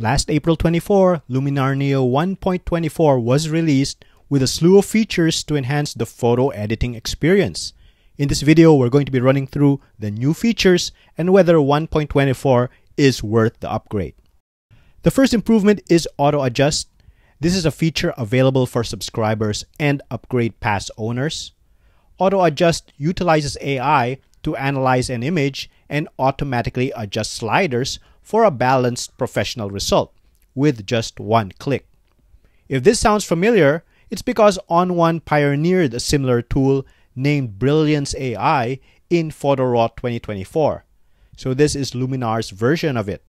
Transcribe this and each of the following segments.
Last April 24, Luminar Neo 1.24 was released with a slew of features to enhance the photo editing experience. In this video, we're going to be running through the new features and whether 1.24 is worth the upgrade. The first improvement is Auto Adjust. This is a feature available for subscribers and upgrade pass owners. Auto Adjust utilizes AI to analyze an image and automatically adjust sliders for a balanced professional result with just one click. If this sounds familiar, it's because ON1 pioneered a similar tool named Brilliance AI in PhotoRaw 2024. So this is Luminar's version of it.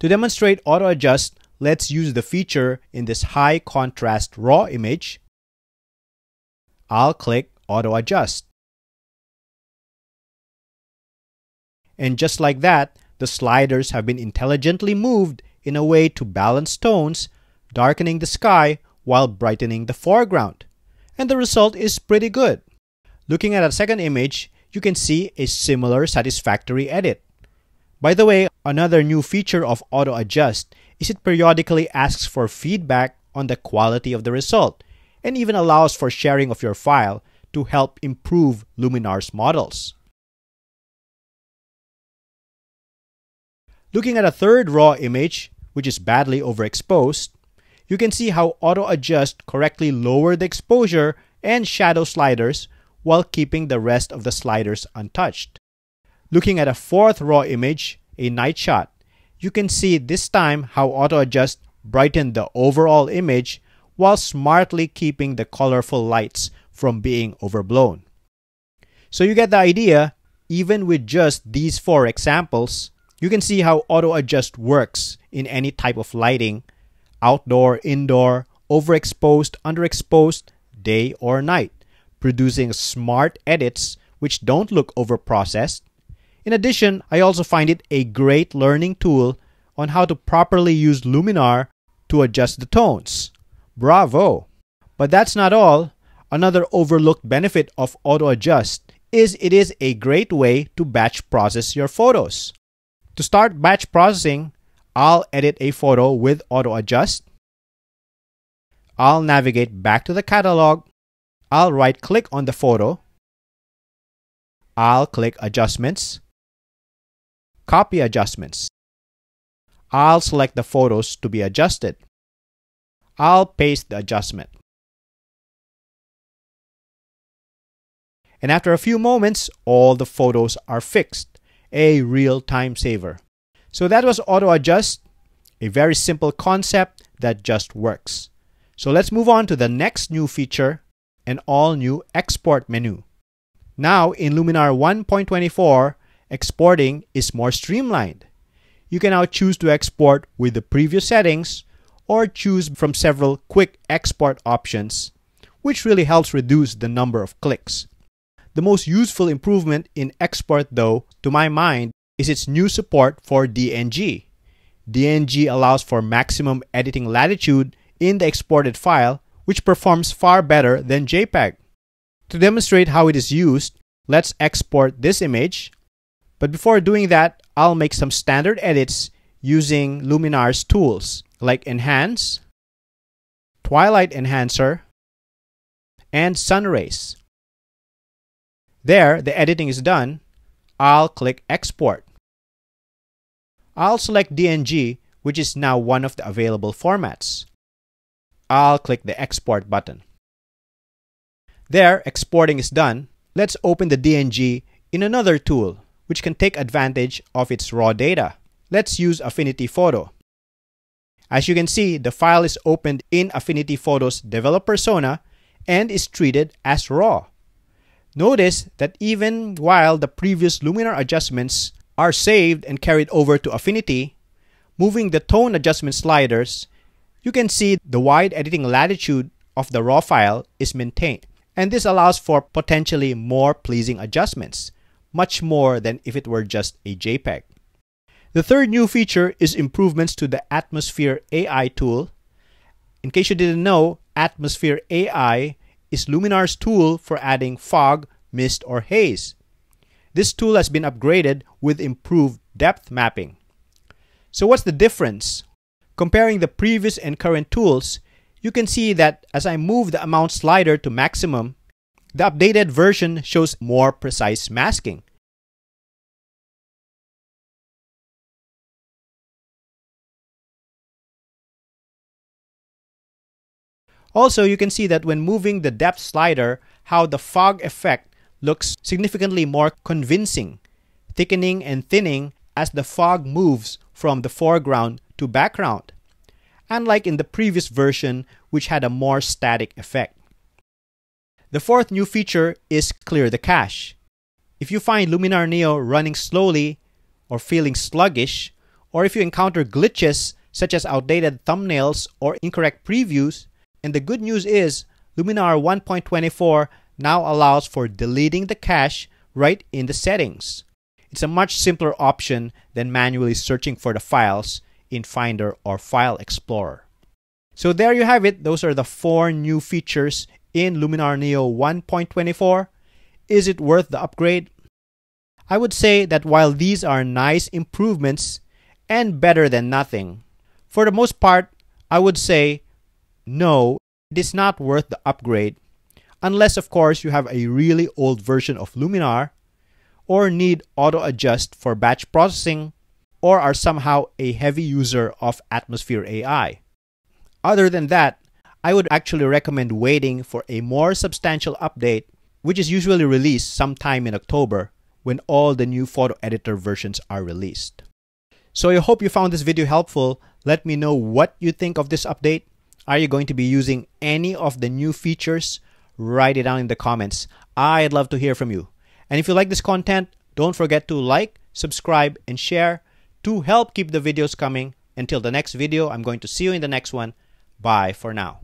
To demonstrate auto adjust, let's use the feature in this high contrast raw image. I'll click auto adjust. And just like that, the sliders have been intelligently moved in a way to balance tones, darkening the sky while brightening the foreground. And the result is pretty good. Looking at a second image, you can see a similar satisfactory edit. By the way, another new feature of Auto Adjust is it periodically asks for feedback on the quality of the result and even allows for sharing of your file to help improve Luminar's models. Looking at a third raw image, which is badly overexposed, you can see how Auto Adjust correctly lowered the exposure and shadow sliders while keeping the rest of the sliders untouched. Looking at a fourth raw image, a night shot, you can see this time how Auto Adjust brightened the overall image while smartly keeping the colorful lights from being overblown. So you get the idea, even with just these four examples, you can see how auto adjust works in any type of lighting outdoor, indoor, overexposed, underexposed, day or night, producing smart edits which don't look overprocessed. In addition, I also find it a great learning tool on how to properly use Luminar to adjust the tones. Bravo! But that's not all. Another overlooked benefit of Auto Adjust is it is a great way to batch process your photos. To start batch processing, I'll edit a photo with auto adjust. I'll navigate back to the catalog. I'll right click on the photo. I'll click adjustments. Copy adjustments. I'll select the photos to be adjusted. I'll paste the adjustment. And after a few moments, all the photos are fixed a real time saver. So that was auto adjust, a very simple concept that just works. So let's move on to the next new feature, an all new export menu. Now in Luminar 1.24, exporting is more streamlined. You can now choose to export with the previous settings or choose from several quick export options, which really helps reduce the number of clicks. The most useful improvement in export, though, to my mind, is its new support for DNG. DNG allows for maximum editing latitude in the exported file, which performs far better than JPEG. To demonstrate how it is used, let's export this image. But before doing that, I'll make some standard edits using Luminar's tools like Enhance, Twilight Enhancer, and Sunrays. There, the editing is done. I'll click Export. I'll select DNG, which is now one of the available formats. I'll click the Export button. There, exporting is done. Let's open the DNG in another tool, which can take advantage of its raw data. Let's use Affinity Photo. As you can see, the file is opened in Affinity Photo's developer persona and is treated as raw. Notice that even while the previous luminar adjustments are saved and carried over to Affinity, moving the tone adjustment sliders, you can see the wide editing latitude of the raw file is maintained. And this allows for potentially more pleasing adjustments, much more than if it were just a JPEG. The third new feature is improvements to the Atmosphere AI tool. In case you didn't know, Atmosphere AI is Luminar's tool for adding fog, mist, or haze. This tool has been upgraded with improved depth mapping. So what's the difference? Comparing the previous and current tools, you can see that as I move the amount slider to maximum, the updated version shows more precise masking. Also, you can see that when moving the depth slider, how the fog effect looks significantly more convincing, thickening and thinning as the fog moves from the foreground to background, unlike in the previous version which had a more static effect. The fourth new feature is Clear the Cache. If you find Luminar Neo running slowly or feeling sluggish, or if you encounter glitches such as outdated thumbnails or incorrect previews, and the good news is Luminar 1.24 now allows for deleting the cache right in the settings. It's a much simpler option than manually searching for the files in Finder or File Explorer. So there you have it. Those are the four new features in Luminar Neo 1.24. Is it worth the upgrade? I would say that while these are nice improvements and better than nothing, for the most part, I would say no, it is not worth the upgrade unless of course you have a really old version of Luminar or need auto adjust for batch processing or are somehow a heavy user of Atmosphere AI. Other than that, I would actually recommend waiting for a more substantial update, which is usually released sometime in October when all the new photo editor versions are released. So I hope you found this video helpful. Let me know what you think of this update. Are you going to be using any of the new features? Write it down in the comments. I'd love to hear from you. And if you like this content, don't forget to like, subscribe, and share to help keep the videos coming. Until the next video, I'm going to see you in the next one. Bye for now.